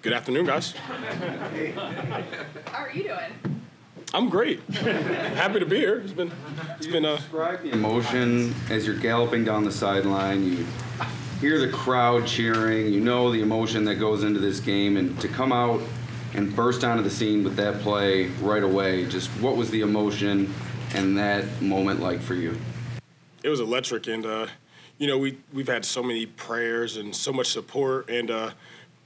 Good afternoon, guys. How are you doing? I'm great. Happy to be here. It's been, it's been uh, Describe the emotion as you're galloping down the sideline. You hear the crowd cheering. You know the emotion that goes into this game, and to come out and burst onto the scene with that play right away. Just what was the emotion and that moment like for you? it was electric, and uh, you know we we've had so many prayers and so much support, and uh,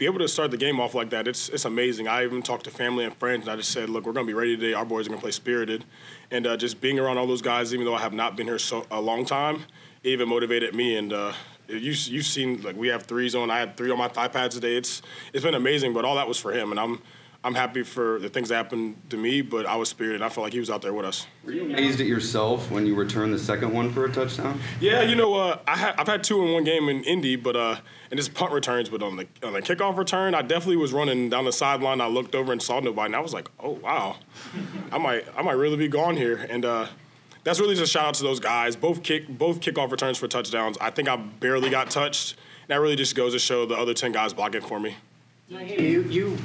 be able to start the game off like that, it's it's amazing. I even talked to family and friends, and I just said, look, we're gonna be ready today. Our boys are gonna play spirited, and uh, just being around all those guys, even though I have not been here so a long time, it even motivated me. And uh, you you've seen like we have threes on. I had three on my thigh pads today. It's it's been amazing, but all that was for him, and I'm. I'm happy for the things that happened to me, but I was spirited. I felt like he was out there with us. Were you amazed at yourself when you returned the second one for a touchdown? Yeah, you know, uh, I ha- I've had two in one game in Indy, but uh, and it's punt returns. But on the on the kickoff return, I definitely was running down the sideline. I looked over and saw nobody, and I was like, oh wow, I might I might really be gone here. And uh, that's really just a shout out to those guys. Both kick both kickoff returns for touchdowns. I think I barely got touched. And That really just goes to show the other ten guys blocking for me. You, you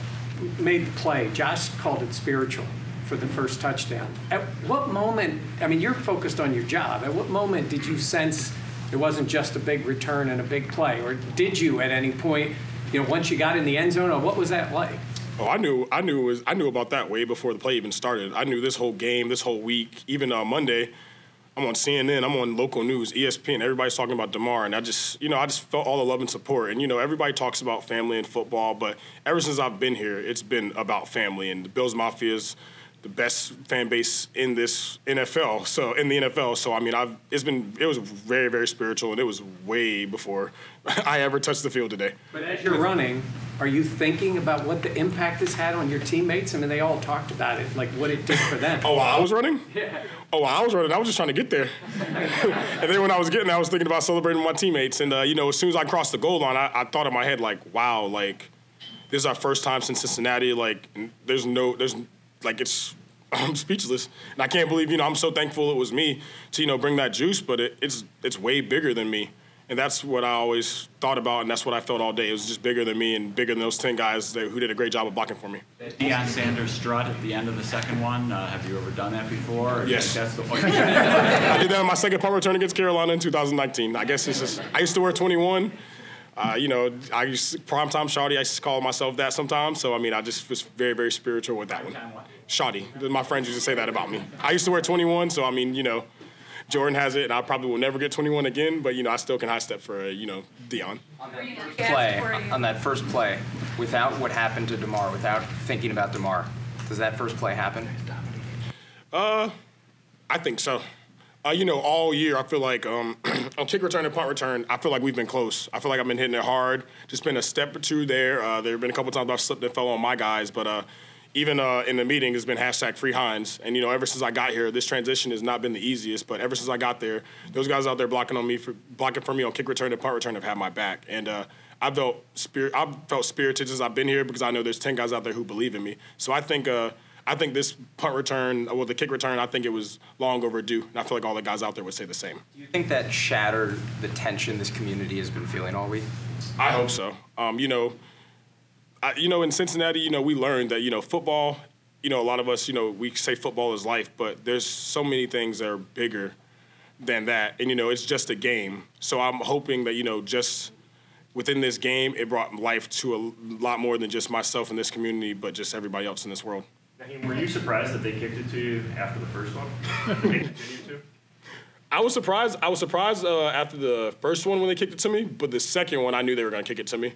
made the play. Josh called it spiritual for the first touchdown. At what moment, I mean, you're focused on your job. At what moment did you sense it wasn't just a big return and a big play? Or did you at any point, you know, once you got in the end zone, or what was that like? Oh, I knew, I knew, was, I knew about that way before the play even started. I knew this whole game, this whole week, even on Monday. I'm on CNN, I'm on local news, ESPN. Everybody's talking about Damar, and I just, you know, I just felt all the love and support. And you know, everybody talks about family and football, but ever since I've been here, it's been about family. And the Bills Mafia is the best fan base in this NFL. So in the NFL, so I mean, I've it's been it was very very spiritual, and it was way before I ever touched the field today. But as you're running, are you thinking about what the impact this had on your teammates? I mean, they all talked about it, like what it did for them. Oh, I was running? Yeah. Oh, I was running, I was just trying to get there. and then when I was getting there, I was thinking about celebrating with my teammates. And, uh, you know, as soon as I crossed the goal line, I, I thought in my head, like, wow, like, this is our first time since Cincinnati. Like, there's no, there's, like, it's, I'm speechless. And I can't believe, you know, I'm so thankful it was me to, you know, bring that juice, but it, it's, it's way bigger than me. And that's what I always thought about, and that's what I felt all day. It was just bigger than me and bigger than those 10 guys that, who did a great job of blocking for me. Deion Sanders strut at the end of the second one. Uh, have you ever done that before? Or Yes. That's the, point? I did that on my second punt return against Carolina in 2019. I guess it's just, I used to wear 21. Uh, you know, I used primetime Shawty. I used to call myself that sometimes. So I mean, I just was very, very spiritual with that one. Shawty. My friends used to say that about me. I used to wear 21, so I mean, you know, Jordan has it, and I probably will never get 21 again. But you know, I still can high step for uh, you know Deion. play, on that first play, without what happened to Damar, without thinking about Damar, does that first play happen? Uh, I think so. Uh, you know, all year I feel like um, on kick return and punt return, I feel like we've been close. I feel like I've been hitting it hard. Just been a step or two there. Uh, there have been a couple times I've slipped and fell on my guys, but uh, even uh, in the meeting, it's been hashtag free Hines. And you know, ever since I got here, this transition has not been the easiest. But ever since I got there, those guys out there blocking on me for blocking for me on kick return and punt return have had my back. And uh, I felt spirit. I felt spirited since I've been here because I know there's ten guys out there who believe in me. So I think. Uh, I think this punt return, well, the kick return, I think it was long overdue, and I feel like all the guys out there would say the same. Do you think that shattered the tension this community has been feeling all week? I hope so. Um, you know, I, you know, in Cincinnati, you know, we learned that you know football. You know, a lot of us, you know, we say football is life, but there's so many things that are bigger than that, and you know, it's just a game. So I'm hoping that you know, just within this game, it brought life to a lot more than just myself in this community, but just everybody else in this world. Nyheim, were you surprised that they kicked it to you after the first one? they continued to? I was surprised. I was surprised uh, after the first one when they kicked it to me, but the second one I knew they were going to kick it to me.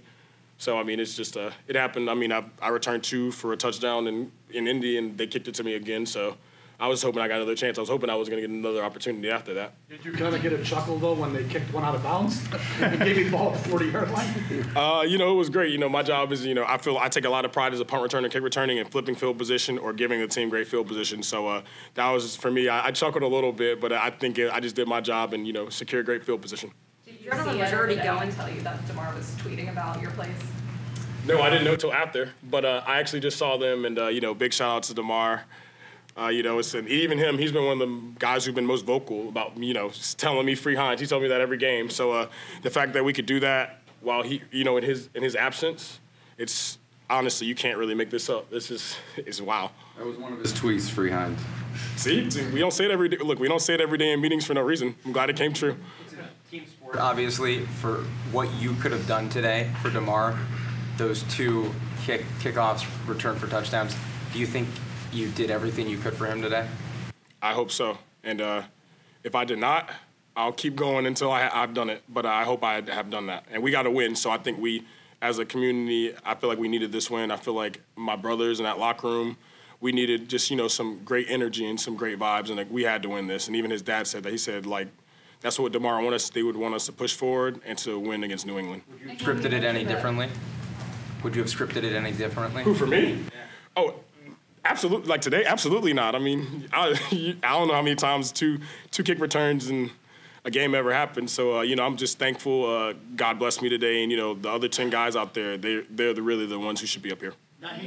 So I mean, it's just uh, it happened. I mean, I, I returned two for a touchdown in in Indy, and they kicked it to me again. So I was hoping I got another chance. I was hoping I was going to get another opportunity after that. Did you kind of get a chuckle though when they kicked one out of bounds and gave you the ball at the 40 yard line? Uh, you know, it was great. You know, my job is, you know, I feel I take a lot of pride as a punt returner, kick returning, and flipping field position or giving the team great field position. So uh, that was for me. I, I chuckled a little bit, but I think it, I just did my job and you know, secure great field position. Did you Everyone was already going. Tell you that Damar was tweeting about your place. No, I didn't know till after, but uh, I actually just saw them, and uh, you know, big shout out to Damar. Uh, you know, it's and even him. He's been one of the guys who've been most vocal about you know telling me free Hines. He told me that every game. So uh, the fact that we could do that while he, you know, in his in his absence, it's honestly, you can't really make this up. This is is wow. That was one of his tweets, free See, See, we don't say it every day. Look, we don't say it every day in meetings for no reason. I'm glad it came true. Team sport, obviously, for what you could have done today for Damar, those two kick kickoffs, return for touchdowns. Do you think you did everything you could for him today? I hope so. And uh, if I did not, I'll keep going until I, I've done it. But I hope I have done that. And we got to win. So I think we, as a community, I feel like we needed this win. I feel like my brothers in that locker room, we needed just you know some great energy and some great vibes, and like we had to win this. And even his dad said that. He said like. That's what Damar wanted us. They would want us to push forward and to win against New England. Would you have scripted it any differently? Would you have scripted it any differently? Who for me? Oh, absolutely. Like today, absolutely not. I mean, I, I don't know how many times two two kick returns in a game ever happened. So uh, you know, I'm just thankful. Uh, God bless me today, and you know, the other ten guys out there, they they're the, really the ones who should be up here.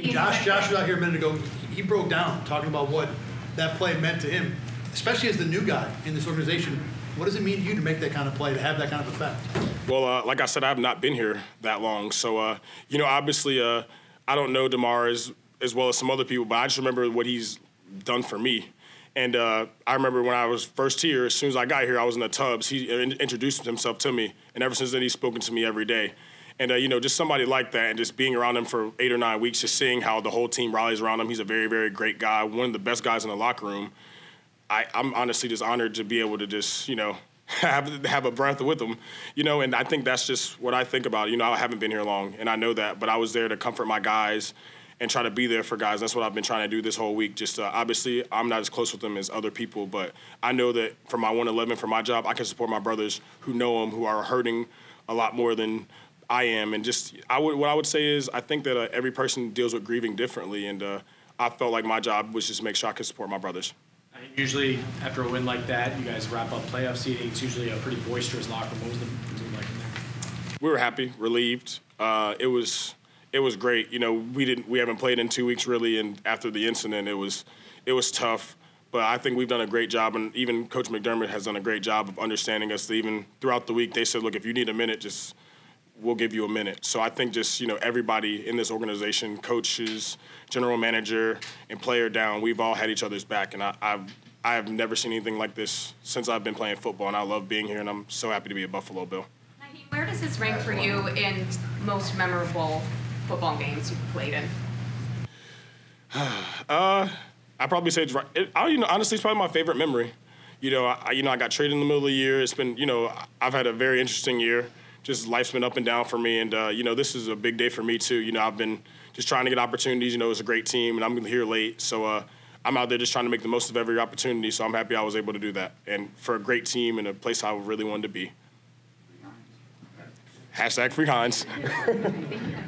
Josh, Josh was out here a minute ago. He broke down talking about what that play meant to him, especially as the new guy in this organization. What does it mean to you to make that kind of play, to have that kind of effect? Well, uh, like I said, I have not been here that long, so uh, you know, obviously, uh, I don't know Damar as as well as some other people, but I just remember what he's done for me. And uh, I remember when I was first here, as soon as I got here, I was in the tubs. He in- introduced himself to me, and ever since then, he's spoken to me every day. And uh, you know, just somebody like that, and just being around him for eight or nine weeks, just seeing how the whole team rallies around him. He's a very, very great guy, one of the best guys in the locker room. I, I'm honestly just honored to be able to just, you know, have have a breath with them, you know, and I think that's just what I think about. You know, I haven't been here long, and I know that, but I was there to comfort my guys and try to be there for guys. That's what I've been trying to do this whole week. Just uh, obviously, I'm not as close with them as other people, but I know that for my 111, for my job, I can support my brothers who know them, who are hurting a lot more than I am, and just I would what I would say is I think that uh, every person deals with grieving differently, and uh, I felt like my job was just to make sure I could support my brothers. Usually, after a win like that, you guys wrap up playoff seating. It's usually a pretty boisterous locker room. What was the room like in there? we were happy, relieved. Uh, it was it was great. You know, we didn't we haven't played in two weeks really, and after the incident, it was it was tough. But I think we've done a great job, and even Coach McDermott has done a great job of understanding us. Even throughout the week, they said, "Look, if you need a minute, just we'll give you a minute." So I think just you know everybody in this organization, coaches, general manager, and player down, we've all had each other's back, and I, I've I have never seen anything like this since I've been playing football, and I love being here, and I'm so happy to be a Buffalo Bill. Where does this rank for you in most memorable football games you've played in? Uh, I probably say it's right. It, I, you know, honestly, it's probably my favorite memory. You know, I, you know, I got traded in the middle of the year. It's been, you know, I've had a very interesting year. Just life's been up and down for me, and uh, you know, this is a big day for me too. You know, I've been just trying to get opportunities. You know, it's a great team, and I'm here late, so uh, I'm out there just trying to make the most of every opportunity. So I'm happy I was able to do that, and for a great team and a place I really wanted to be. Hashtag free Hines.